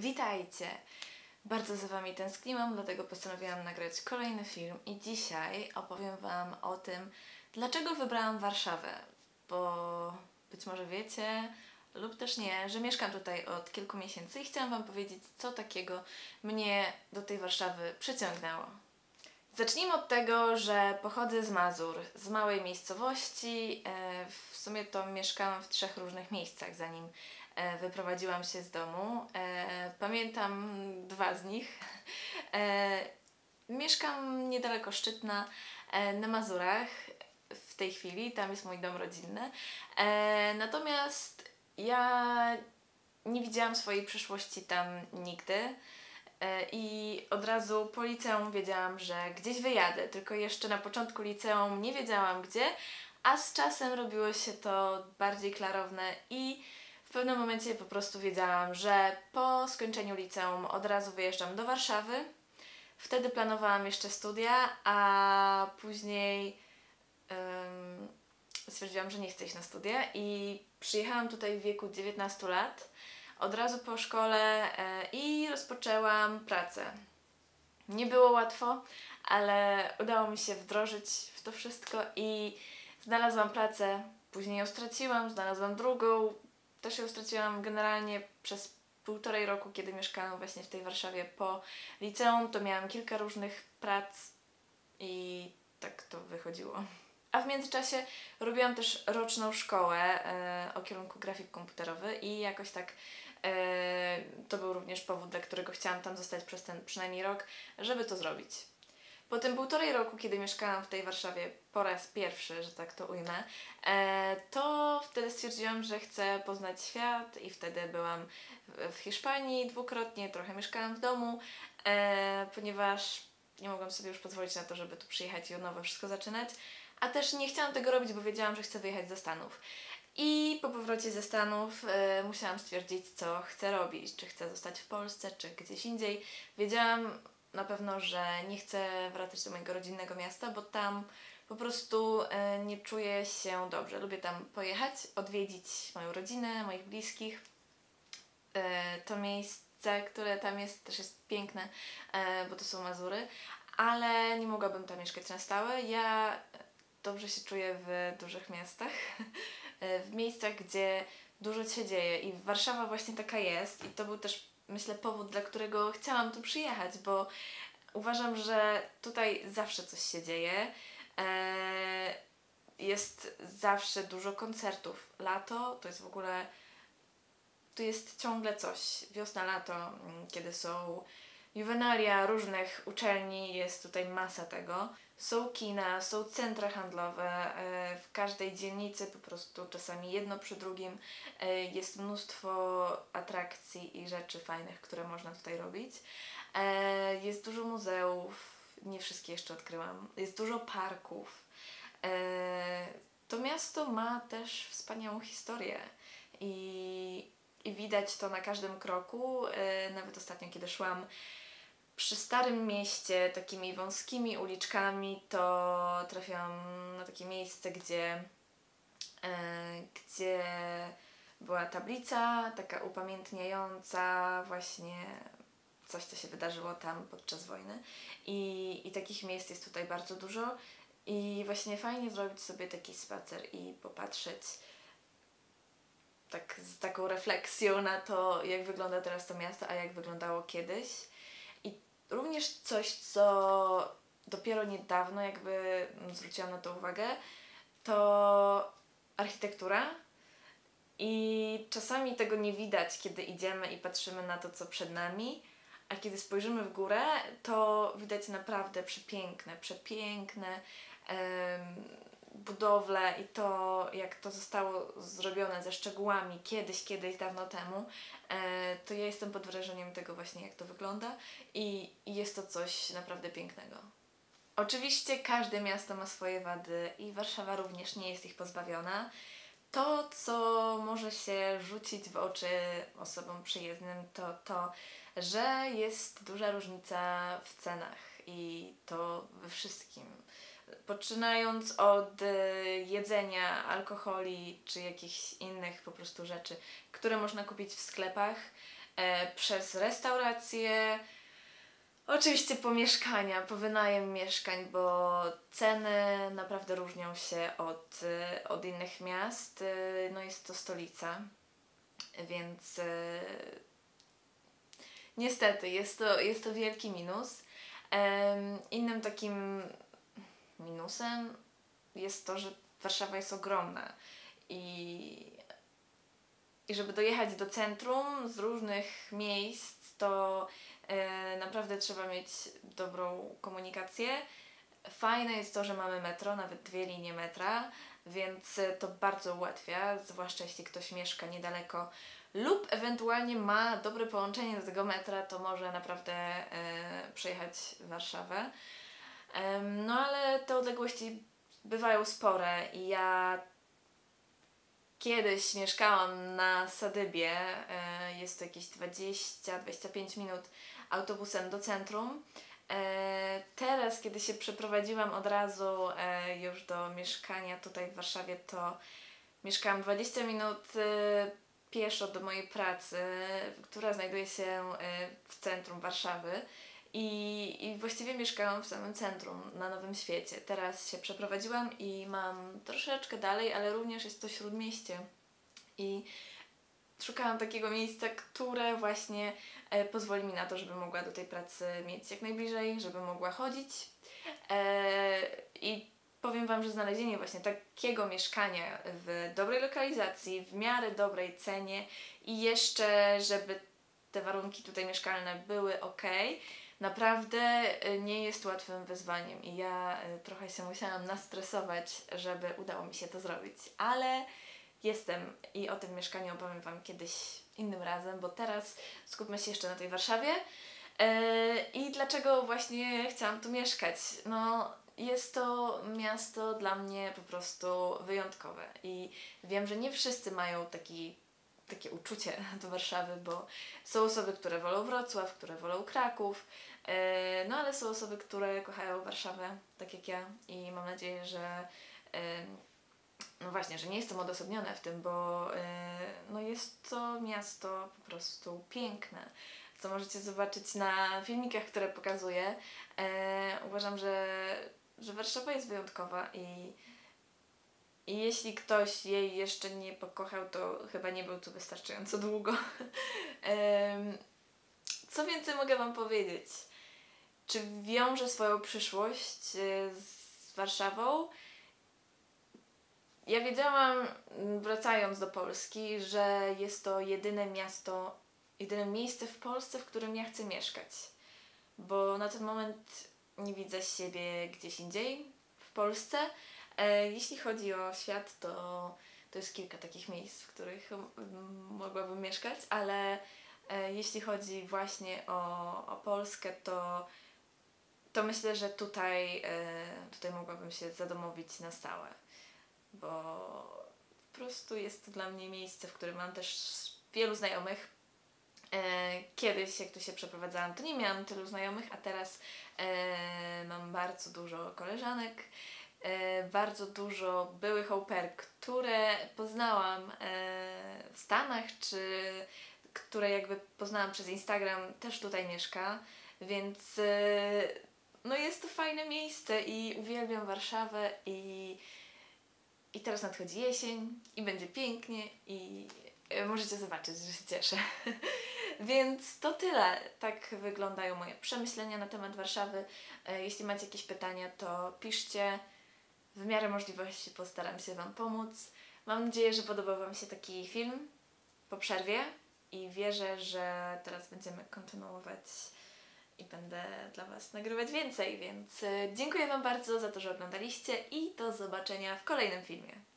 Witajcie! Bardzo za Wami tęskniłam, dlatego postanowiłam nagrać kolejny film i dzisiaj opowiem Wam o tym, dlaczego wybrałam Warszawę. Bo być może wiecie, lub też nie, że mieszkam tutaj od kilku miesięcy i chciałam Wam powiedzieć, co takiego mnie do tej Warszawy przyciągnęło. Zacznijmy od tego, że pochodzę z Mazur, z małej miejscowości. E, W sumie to mieszkałam w trzech różnych miejscach, zanim wyprowadziłam się z domu. E, Pamiętam dwa z nich. E, Mieszkam niedaleko Szczytna, e, na Mazurach w tej chwili, tam jest mój dom rodzinny. E, Natomiast ja nie widziałam swojej przyszłości tam nigdy. E, I od razu po liceum wiedziałam, że gdzieś wyjadę, tylko jeszcze na początku liceum nie wiedziałam gdzie, a z czasem robiło się to bardziej klarowne i w pewnym momencie po prostu wiedziałam, że po skończeniu liceum od razu wyjeżdżam do Warszawy. Wtedy planowałam jeszcze studia, a później em, stwierdziłam, że nie chcę iść na studia i przyjechałam tutaj w wieku 19 lat od razu po szkole e, i rozpoczęłam pracę. Nie było łatwo, ale udało mi się wdrożyć w to wszystko i znalazłam pracę. Później ją straciłam, znalazłam drugą. Też ją straciłam generalnie przez półtorej roku, kiedy mieszkałam właśnie w tej Warszawie po liceum. To miałam kilka różnych prac i tak to wychodziło. A w międzyczasie robiłam też roczną szkołę e, o kierunku grafik komputerowy i jakoś tak e, to był również powód, dla którego chciałam tam zostać przez ten przynajmniej rok, żeby to zrobić. Po tym półtorej roku, kiedy mieszkałam w tej Warszawie po raz pierwszy, że tak to ujmę, e, to wtedy stwierdziłam, że chcę poznać świat i wtedy byłam w, Hiszpanii dwukrotnie, trochę mieszkałam w domu, e, ponieważ nie mogłam sobie już pozwolić na to, żeby tu przyjechać i od nowa wszystko zaczynać. A też nie chciałam tego robić, bo wiedziałam, że chcę wyjechać do Stanów. I po powrocie ze Stanów e, musiałam stwierdzić, co chcę robić. Czy chcę zostać w Polsce, czy gdzieś indziej. Wiedziałam na pewno, że nie chcę wracać do mojego rodzinnego miasta, bo tam po prostu e, nie czuję się dobrze. Lubię tam pojechać, odwiedzić moją rodzinę, moich bliskich. E, to miejsce, które tam jest, też jest piękne, e, bo to są Mazury, ale nie mogłabym tam mieszkać na stałe. Ja dobrze się czuję w dużych miastach, w miejscach, gdzie dużo się dzieje i Warszawa właśnie taka jest i to był też myślę powód, dla którego chciałam tu przyjechać, bo uważam, że tutaj zawsze coś się dzieje. E, Jest zawsze dużo koncertów. Lato to jest w ogóle tu jest ciągle coś. Wiosna, lato, mm, kiedy są juwenalia różnych uczelni, jest tutaj masa tego. Są kina, są centra handlowe, e, w każdej dzielnicy po prostu czasami jedno przy drugim e, jest mnóstwo atrakcji i rzeczy fajnych, które można tutaj robić. E, Jest dużo muzeów, nie wszystkie jeszcze odkryłam. Jest dużo parków. To miasto ma też wspaniałą historię i, i widać to na każdym kroku. Nawet ostatnio, kiedy szłam przy Starym Mieście, takimi wąskimi uliczkami, to trafiłam na takie miejsce, gdzie, e, gdzie była tablica taka upamiętniająca właśnie coś, co się wydarzyło tam podczas wojny. I, I takich miejsc jest tutaj bardzo dużo. I właśnie fajnie zrobić sobie taki spacer i popatrzeć tak z taką refleksją na to, jak wygląda teraz to miasto, a jak wyglądało kiedyś. Również coś, co dopiero niedawno jakby zwróciłam na to uwagę, to architektura. I czasami tego nie widać, kiedy idziemy i patrzymy na to, co przed nami, a kiedy spojrzymy w górę, to widać naprawdę przepiękne, przepiękne budowle i to, jak to zostało zrobione ze szczegółami kiedyś, kiedyś, dawno temu, e, to ja jestem pod wrażeniem tego właśnie, jak to wygląda i jest to coś naprawdę pięknego. Oczywiście każde miasto ma swoje wady i Warszawa również nie jest ich pozbawiona. To, co może się rzucić w oczy osobom przyjezdnym, to to, że jest duża różnica w cenach i to we wszystkim. Poczynając od e, jedzenia, alkoholi czy jakichś innych po prostu rzeczy, które można kupić w sklepach, e, przez restauracje, oczywiście po mieszkania, po wynajem mieszkań, bo ceny naprawdę różnią się od, e, od innych miast. E, no jest to stolica, więc niestety jest to, jest to wielki minus. Innym takim minusem jest to, że Warszawa jest ogromna i, i żeby dojechać do centrum z różnych miejsc, to e, naprawdę trzeba mieć dobrą komunikację. Fajne jest to, że mamy metro, nawet dwie linie metra, więc to bardzo ułatwia, zwłaszcza jeśli ktoś mieszka niedaleko lub ewentualnie ma dobre połączenie do tego metra, to może naprawdę e, przejechać Warszawę. No ale te odległości bywają spore i ja kiedyś mieszkałam na Sadybie, e, jest to jakieś 20-25 minut autobusem do centrum. E, teraz, kiedy się przeprowadziłam od razu e, już do mieszkania tutaj w Warszawie, to mieszkałam 20 minut pieszo do mojej pracy, która znajduje się w centrum Warszawy. I, I właściwie mieszkałam w samym centrum, na Nowym Świecie. Teraz się przeprowadziłam i mam troszeczkę dalej, ale również jest to śródmieście. I szukałam takiego miejsca, które właśnie e, pozwoli mi na to, żeby mogła do tej pracy mieć jak najbliżej, żeby mogła chodzić. E, I powiem Wam, że znalezienie właśnie takiego mieszkania w dobrej lokalizacji, w miarę dobrej cenie i jeszcze, żeby te warunki tutaj mieszkalne były ok, naprawdę y, nie jest łatwym wyzwaniem i ja y, trochę się musiałam nastresować, żeby udało mi się to zrobić, ale jestem i o tym mieszkaniu opowiem Wam kiedyś innym razem, bo teraz skupmy się jeszcze na tej Warszawie. Yy, I dlaczego właśnie chciałam tu mieszkać? No, jest to miasto dla mnie po prostu wyjątkowe i wiem, że nie wszyscy mają taki, takie uczucie do Warszawy, bo są osoby, które wolą Wrocław, które wolą Kraków, no ale są osoby, które kochają Warszawę, tak jak ja i mam nadzieję, że yy, no właśnie, że nie jestem odosobniona w tym, bo yy, no jest to miasto po prostu piękne, co możecie zobaczyć na filmikach, które pokazuję. E, uważam, że, że Warszawa jest wyjątkowa i, i jeśli ktoś jej jeszcze nie pokochał, to chyba nie był tu wystarczająco długo. Co więcej mogę Wam powiedzieć? Czy wiążę swoją przyszłość e, z Warszawą? Ja wiedziałam, m, wracając do Polski, że jest to jedyne miasto, jedyne miejsce w Polsce, w którym ja chcę mieszkać. Bo na ten moment nie widzę siebie gdzieś indziej w Polsce. E, jeśli chodzi o świat, to, to jest kilka takich miejsc, w których mm, mogłabym mieszkać, ale jeśli chodzi właśnie o, o Polskę, to, to myślę, że tutaj, e, tutaj mogłabym się zadomowić na stałe bo po prostu jest to dla mnie miejsce, w którym mam też wielu znajomych. E, Kiedyś, jak tu się przeprowadzałam, to nie miałam tylu znajomych, a teraz e, mam bardzo dużo koleżanek, e, bardzo dużo byłych au które poznałam e, w Stanach, czy które jakby poznałam przez Instagram, też tutaj mieszka, więc e, no jest to fajne miejsce i uwielbiam Warszawę i i teraz nadchodzi jesień i będzie pięknie i e, możecie zobaczyć, że się cieszę. Więc to tyle. Tak wyglądają moje przemyślenia na temat Warszawy. E, Jeśli macie jakieś pytania, to piszcie. W miarę możliwości postaram się Wam pomóc. Mam nadzieję, że podobał Wam się taki film po przerwie i wierzę, że teraz będziemy kontynuować i będę dla Was nagrywać więcej, więc e, dziękuję Wam bardzo za to, że oglądaliście i do zobaczenia w kolejnym filmie.